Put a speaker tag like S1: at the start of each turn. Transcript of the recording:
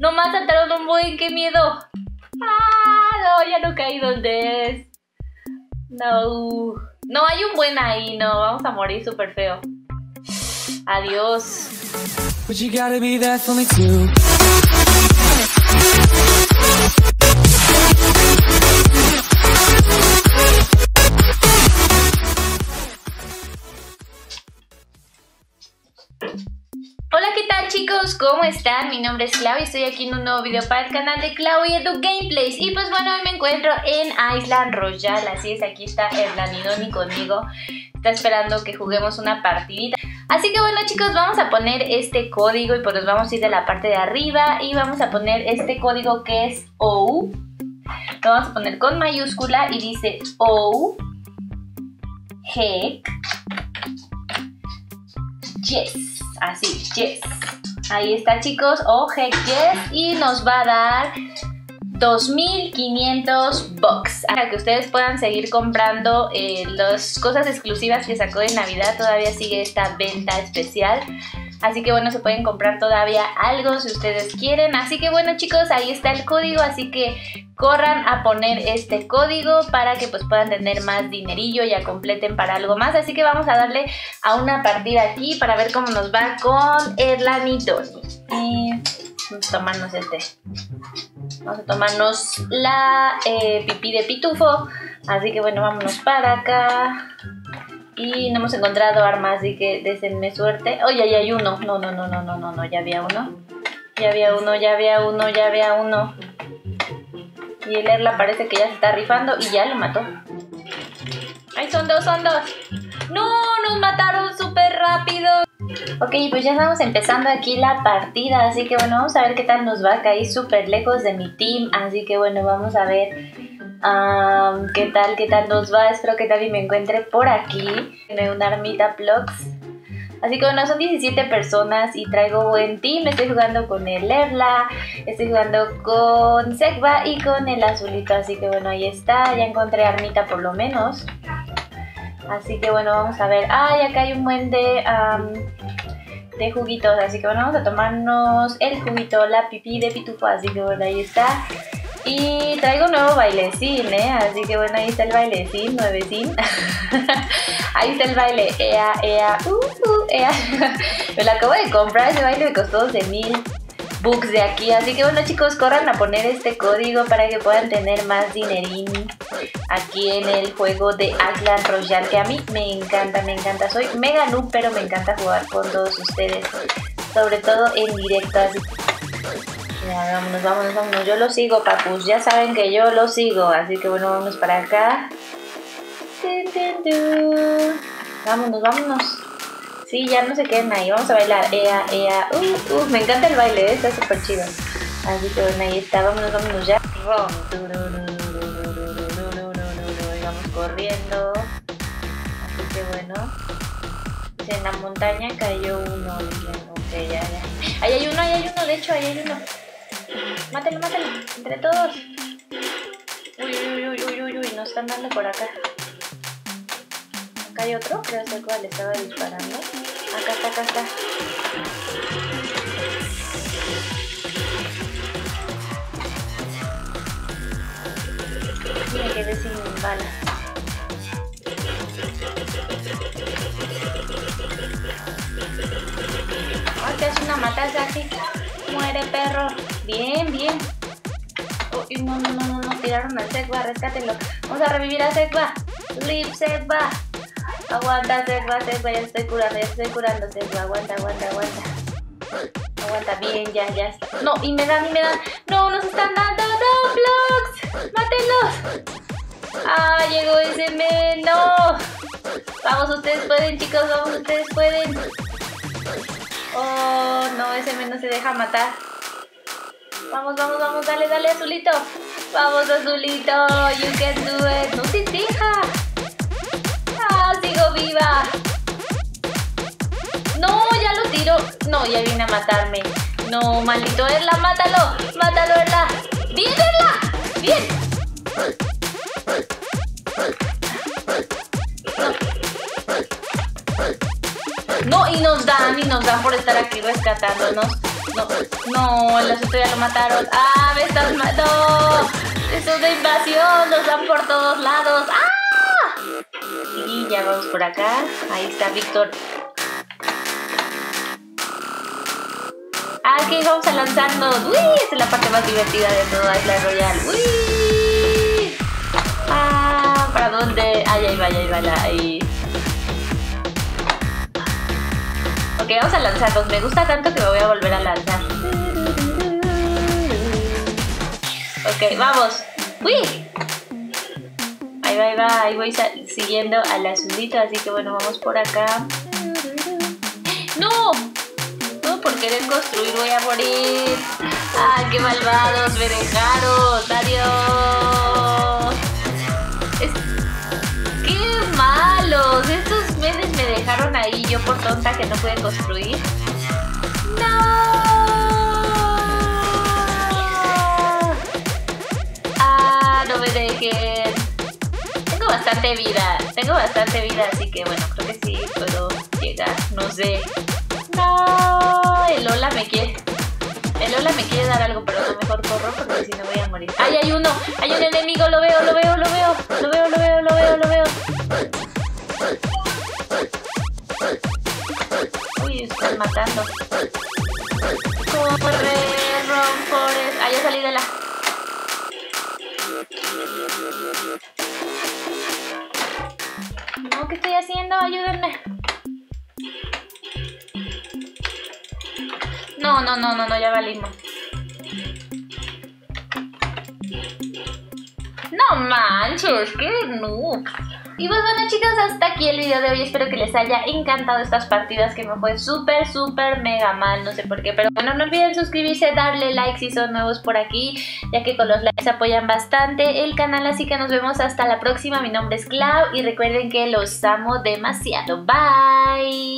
S1: Nomás saltaron un buen, qué miedo. Ah, no, ya no caí donde es. No. No, hay un buen ahí, no. Vamos a morir súper feo. Adiós. ¿Qué tal chicos? ¿Cómo están? Mi nombre es Clau y estoy aquí en un nuevo video para el canal de Clau y Edu Gameplays. Y pues bueno, hoy me encuentro en Island Royale, así es, aquí está Hernanidoni conmigo Está esperando que juguemos una partidita. Así que bueno chicos, vamos a poner este código y pues nos vamos a ir de la parte de arriba Y vamos a poner este código que es OU Lo vamos a poner con mayúscula y dice OU Heck Yes Así, yes. Ahí está, chicos. O heck yes. Y nos va a dar 2500 bucks para que ustedes puedan seguir comprando eh, las cosas exclusivas que sacó de Navidad. Todavía sigue esta venta especial. Así que bueno, se pueden comprar todavía algo si ustedes quieren. Así que bueno chicos, ahí está el código. Así que corran a poner este código para que pues puedan tener más dinerillo, ya completen para algo más. Así que vamos a darle a una partida aquí para ver cómo nos va con Erlan y Tony. Y vamos a tomarnos este. Vamos a tomarnos la eh, pipí de pitufo. Así que bueno, vámonos para acá. Y no hemos encontrado armas, así que desenme suerte. Oye, ya hay uno. No, no, no, no, no, no, no, ya había uno. Ya había uno, ya había uno, ya había uno. Y el Erla parece que ya se está rifando y ya lo mató. ¡Ay, son dos, son dos! ¡No! ¡Nos mataron súper rápido! Ok, pues ya estamos empezando aquí la partida, así que bueno, vamos a ver qué tal nos va. Caí súper lejos de mi team, así que bueno, vamos a ver um, qué tal, qué tal nos va. Espero que David me encuentre por aquí. Tiene una armita Plugs. Así que bueno, son 17 personas y traigo buen team. Estoy jugando con el Erla, estoy jugando con Sekba y con el azulito. Así que bueno, ahí está. Ya encontré armita por lo menos. Así que bueno, vamos a ver. Ah, acá hay un buen de, de juguitos. Así que bueno, vamos a tomarnos el juguito, la pipí de pitufo. Así que bueno, ahí está. Y traigo un nuevo bailecín, ¿eh? Así que bueno, ahí está el bailecín, nuevecín. ahí está el baile, ea, ea, uh, uh, ea. me lo acabo de comprar, ese baile me costó 12 mil bucks de aquí. Así que bueno chicos, corran a poner este código para que puedan tener más dinerín aquí en el juego de Island Royale. Que a mí me encanta, me encanta. Soy mega noob, pero me encanta jugar con todos ustedes. Sobre todo en directo. Así ya, vámonos, vámonos, vámonos. Yo lo sigo, papus. Ya saben que yo lo sigo. Así que bueno, vámonos para acá. Vámonos, vámonos. Sí, ya no se queden ahí. Vamos a bailar. Ea, ea. Uh, uh, me encanta el baile, ¿eh? está súper chido. Así que bueno, ahí está. Vámonos, vámonos ya. Vamos corriendo. Así que bueno. En la montaña cayó uno. Ok, ya, ya. Ahí hay uno, ahí hay uno. De hecho, ahí hay uno. Mátelo, mátelo. Entre todos. Uy, uy, uy, uy, uy, uy. Nos están dando por acá. Acá hay otro. Creo que cuál estaba disparando. Acá está, acá está. Mira que ve sin balas. ¡Ay, te hace una matanza aquí! ¡Muere, perro! Bien, bien. Uy, no, no, no, no, no, tiraron al Segba, rescátenlo. Vamos a revivir a Segba. Live Segba. Aguanta, Segba, Segba, ya estoy curando, ya estoy curando, Segba. Aguanta, aguanta, aguanta. Aguanta, bien, ya, ya. No, y me dan, y me dan. No, nos están dando blocks. Mátenlos. Ah, llegó ese men, no. Vamos, ustedes pueden, chicos, vamos, ustedes pueden. Oh, no, ese men no se deja matar. Vamos, vamos, vamos, dale, dale, azulito. Vamos, azulito, you can do it. No se deja. Ah, sigo viva. No, ya lo tiro. No, ya viene a matarme. No, maldito Erla, mátalo. Mátalo, Erla. Bien, Erla. Bien. No. y nos dan, y nos dan por estar aquí rescatándonos. No, no, azote ya lo mataron. ¡Ah, me están matando! ¡Esto es de invasión! ¡Nos dan por todos lados! ¡Ah! Y ya vamos por acá. Ahí está Víctor. Ok, vamos a lanzarnos. ¡Uy! Esta es la parte más divertida de todo Isla Royal. ¡Uy! Ah, ¿para dónde? Ay, ahí va, ahí va, ahí. Ok, vamos a lanzarnos. Me gusta tanto que me voy a volver a lanzar. Ok, vamos. ¡Uy! Ahí va, ahí va, ahí voy siguiendo al azulito, así que bueno, vamos por acá. ¡No! No, por querer construir voy a morir. ¡Ah, qué malvados! ¡Me dejaron! ¡Adiós! Por tonta que no pude construir. ¡No! me dejen. Tengo bastante vida, tengo bastante vida, así que bueno, creo que sí puedo llegar, no sé. No, el Lola me quiere... El Lola me quiere dar algo, pero no mejor corro porque si no voy a morir. ¡Ay, hay uno! ¡Hay un enemigo! ¡Lo veo, lo veo, lo veo! ¡Lo veo, ¿qué estoy haciendo? Ayúdenme. No, no, no, no, no, ya valimos. No manches, qué noob. Y pues bueno chicos, hasta aquí el video de hoy. Espero que les haya encantado estas partidas que me fue súper, súper mega mal. No sé por qué, pero bueno, no olviden suscribirse, darle like si son nuevos por aquí, ya que con los likes apoyan bastante el canal. Así que nos vemos hasta la próxima. Mi nombre es Clau y recuerden que los amo demasiado. Bye.